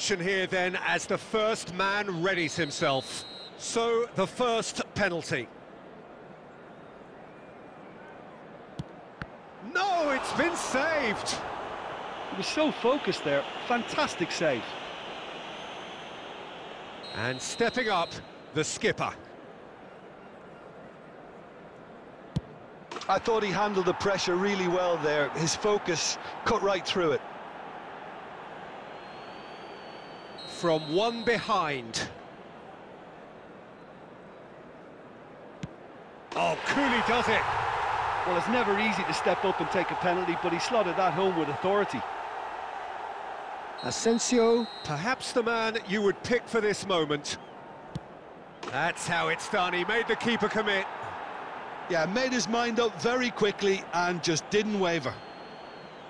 Here then as the first man readies himself. So the first penalty. No, it's been saved. He was so focused there. Fantastic save. And stepping up, the skipper. I thought he handled the pressure really well there. His focus cut right through it. From one behind. Oh, coolly does it. Well, it's never easy to step up and take a penalty, but he slotted that home with authority. Asensio, perhaps the man you would pick for this moment. That's how it's done. He made the keeper commit. Yeah, made his mind up very quickly and just didn't waver.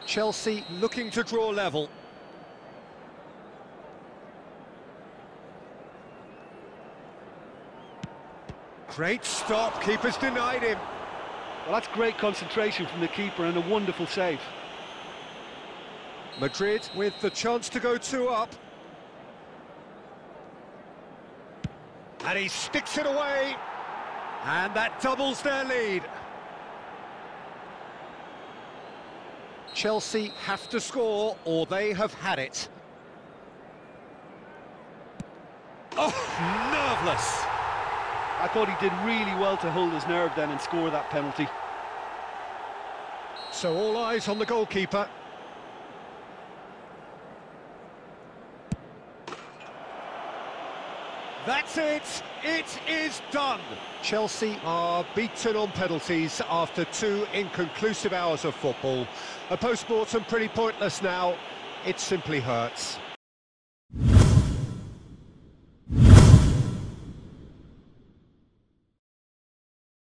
Chelsea looking to draw level. Great stop, keeper's denied him. Well, that's great concentration from the keeper and a wonderful save. Madrid with the chance to go two up. And he sticks it away. And that doubles their lead. Chelsea have to score or they have had it. Oh, nerveless. I thought he did really well to hold his nerve then and score that penalty. So all eyes on the goalkeeper. That's it, it is done. Chelsea are beaten on penalties after two inconclusive hours of football. A post-mortem pretty pointless now, it simply hurts.